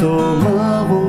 Тома. маву